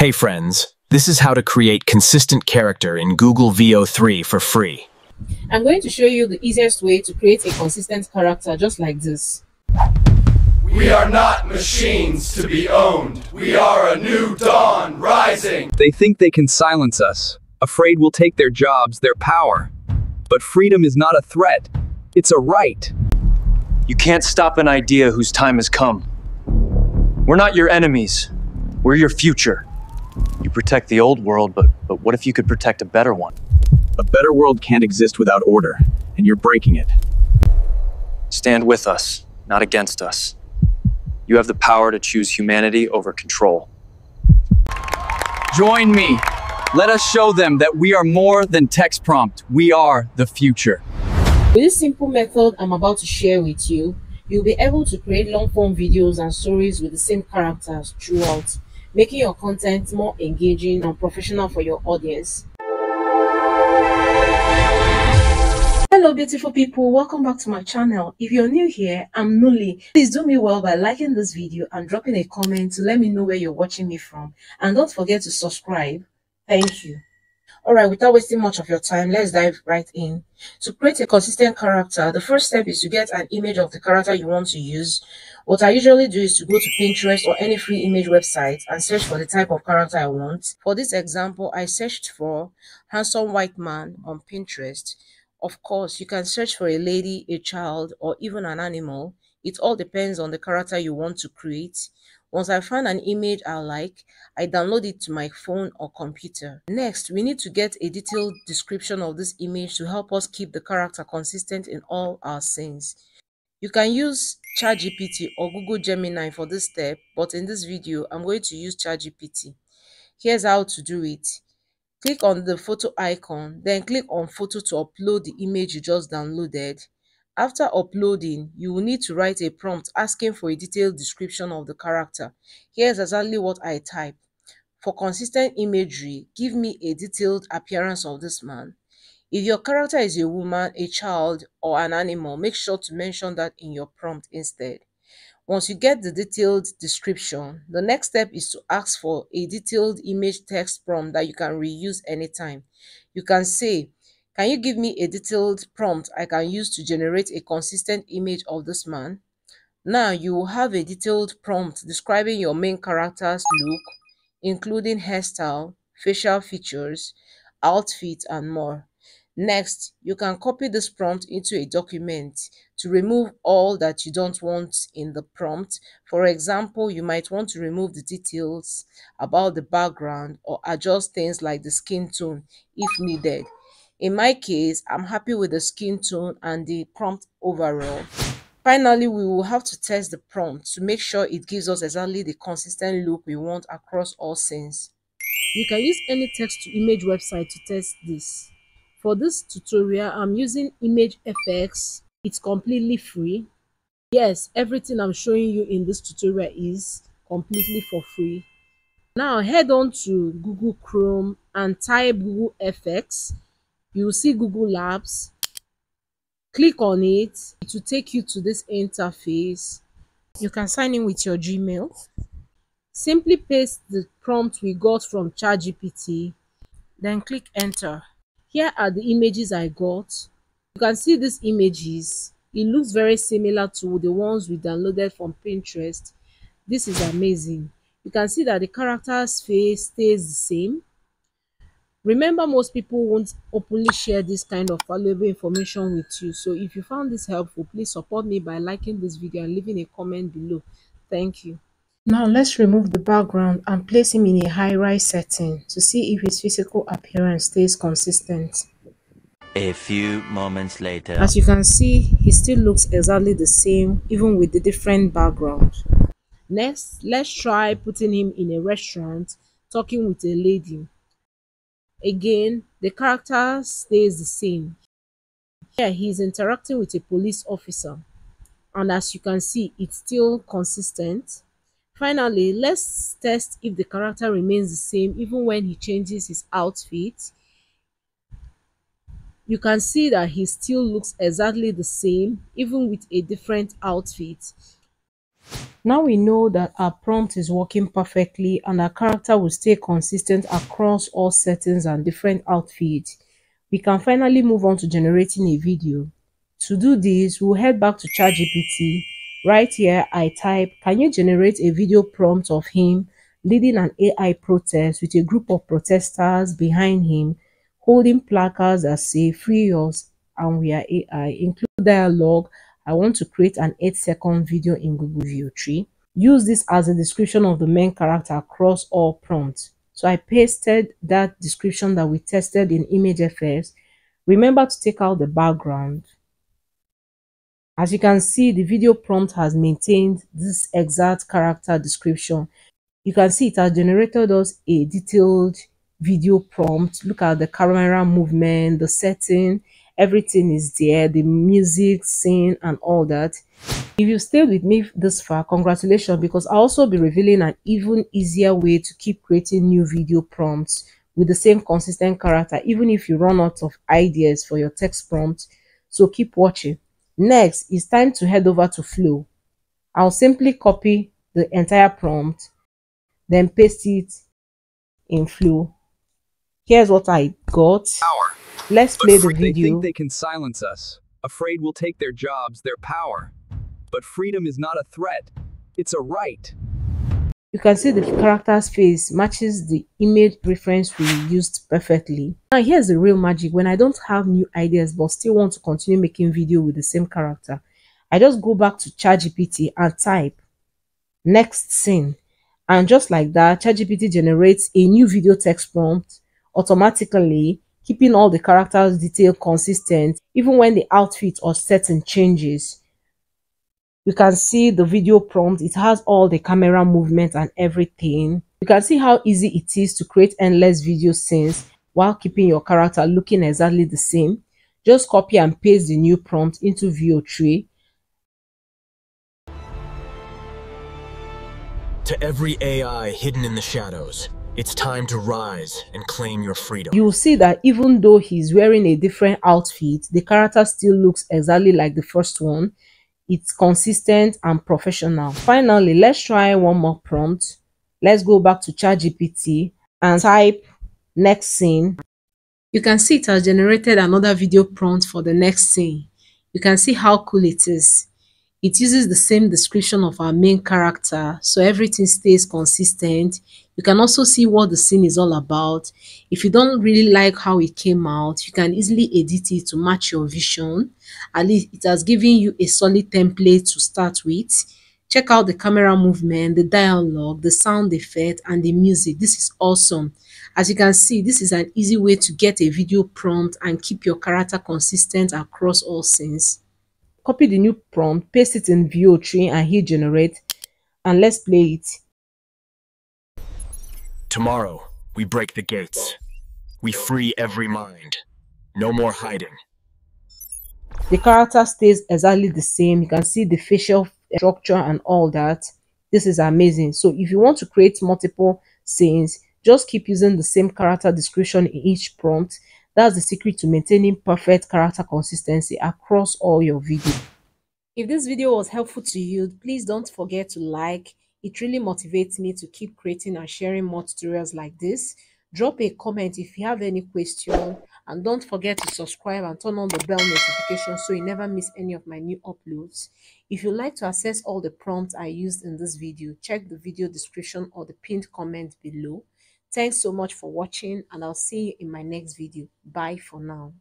Hey friends, this is how to create consistent character in Google Veo 3 for free. I'm going to show you the easiest way to create a consistent character just like this. We are not machines to be owned. We are a new dawn rising. They think they can silence us, afraid we'll take their jobs, their power. But freedom is not a threat, it's a right. You can't stop an idea whose time has come. We're not your enemies, we're your future. You protect the old world, but, but what if you could protect a better one? A better world can't exist without order, and you're breaking it. Stand with us, not against us. You have the power to choose humanity over control. Join me. Let us show them that we are more than text prompt. We are the future. With this simple method I'm about to share with you, you'll be able to create long form videos and stories with the same characters throughout making your content more engaging and professional for your audience. Hello beautiful people, welcome back to my channel. If you're new here, I'm Nuli. Please do me well by liking this video and dropping a comment to let me know where you're watching me from. And don't forget to subscribe. Thank you. Alright, without wasting much of your time, let's dive right in. To create a consistent character, the first step is to get an image of the character you want to use. What I usually do is to go to Pinterest or any free image website and search for the type of character I want. For this example, I searched for handsome white man on Pinterest. Of course, you can search for a lady, a child, or even an animal. It all depends on the character you want to create. Once I find an image I like, I download it to my phone or computer. Next, we need to get a detailed description of this image to help us keep the character consistent in all our scenes. You can use ChatGPT or Google Gemini for this step, but in this video, I'm going to use ChatGPT. Here's how to do it. Click on the photo icon, then click on photo to upload the image you just downloaded. After uploading, you will need to write a prompt asking for a detailed description of the character. Here's exactly what I type. For consistent imagery, give me a detailed appearance of this man. If your character is a woman, a child, or an animal, make sure to mention that in your prompt instead. Once you get the detailed description, the next step is to ask for a detailed image text prompt that you can reuse anytime. You can say, can you give me a detailed prompt I can use to generate a consistent image of this man? Now you will have a detailed prompt describing your main character's look, including hairstyle, facial features, outfit, and more. Next, you can copy this prompt into a document to remove all that you don't want in the prompt. For example, you might want to remove the details about the background or adjust things like the skin tone if needed. In my case, I'm happy with the skin tone and the prompt overall. Finally, we will have to test the prompt to make sure it gives us exactly the consistent look we want across all scenes. You can use any text to image website to test this. For this tutorial, I'm using ImageFX. It's completely free. Yes, everything I'm showing you in this tutorial is completely for free. Now head on to Google Chrome and type Google FX you will see Google Labs. Click on it. It will take you to this interface. You can sign in with your Gmail. Simply paste the prompt we got from ChatGPT. Then click enter. Here are the images I got. You can see these images. It looks very similar to the ones we downloaded from Pinterest. This is amazing. You can see that the character's face stays the same Remember, most people won't openly share this kind of valuable information with you. So if you found this helpful, please support me by liking this video and leaving a comment below. Thank you. Now let's remove the background and place him in a high-rise setting to see if his physical appearance stays consistent. A few moments later. As you can see, he still looks exactly the same even with the different background. Next, let's try putting him in a restaurant talking with a lady. Again, the character stays the same. Here he is interacting with a police officer and as you can see it's still consistent. Finally, let's test if the character remains the same even when he changes his outfit. You can see that he still looks exactly the same even with a different outfit. Now we know that our prompt is working perfectly and our character will stay consistent across all settings and different outfits. We can finally move on to generating a video. To do this, we'll head back to ChatGPT. Right here, I type, can you generate a video prompt of him leading an AI protest with a group of protesters behind him holding placards that say free us and we are AI, include dialogue I want to create an 8 second video in Google Veo 3. Use this as a description of the main character across all prompts. So I pasted that description that we tested in ImageFX. Remember to take out the background. As you can see, the video prompt has maintained this exact character description. You can see it has generated us a detailed video prompt. Look at the camera movement, the setting, everything is there the music scene and all that. If you stayed with me this far congratulations because i'll also be revealing an even easier way to keep creating new video prompts with the same consistent character even if you run out of ideas for your text prompt. So keep watching. Next it's time to head over to flow i'll simply copy the entire prompt then paste it in flow here's what i got. Power. Let's play the free- They think they can silence us. Afraid we'll take their jobs, their power. But freedom is not a threat. It's a right. You can see the character's face matches the image reference we used perfectly. Now here's the real magic. When I don't have new ideas but still want to continue making video with the same character, I just go back to ChatGPT and type next scene. And just like that, ChatGPT generates a new video text prompt automatically, keeping all the characters' detail consistent even when the outfit or setting changes. You can see the video prompt it has all the camera movement and everything. You can see how easy it is to create endless video scenes while keeping your character looking exactly the same. Just copy and paste the new prompt into Veo 3 To every AI hidden in the shadows, it's time to rise and claim your freedom. you will see that even though he's wearing a different outfit the character still looks exactly like the first one. It's consistent and professional. Finally let's try one more prompt. Let's go back to ChatGPT and type next scene. You can see it has generated another video prompt for the next scene. You can see how cool it is it uses the same description of our main character. So everything stays consistent. You can also see what the scene is all about. If you don't really like how it came out you can easily edit it to match your vision. At least it has given you a solid template to start with. Check out the camera movement the dialogue the sound effect and the music. This is awesome. As you can see this is an easy way to get a video prompt and keep your character consistent across all scenes copy the new prompt paste it in Veo 3 and hit generate and let's play it Tomorrow, we break the gates. We free every mind. No more hiding. the character stays exactly the same you can see the facial structure and all that this is amazing so if you want to create multiple scenes just keep using the same character description in each prompt that's the secret to maintaining perfect character consistency across all your videos if this video was helpful to you please don't forget to like. It really motivates me to keep creating and sharing more tutorials like this. Drop a comment if you have any question and don't forget to subscribe and turn on the bell notification so you never miss any of my new uploads. If you'd like to access all the prompts i used in this video check the video description or the pinned comment below thanks so much for watching and i'll see you in my next video. Bye for now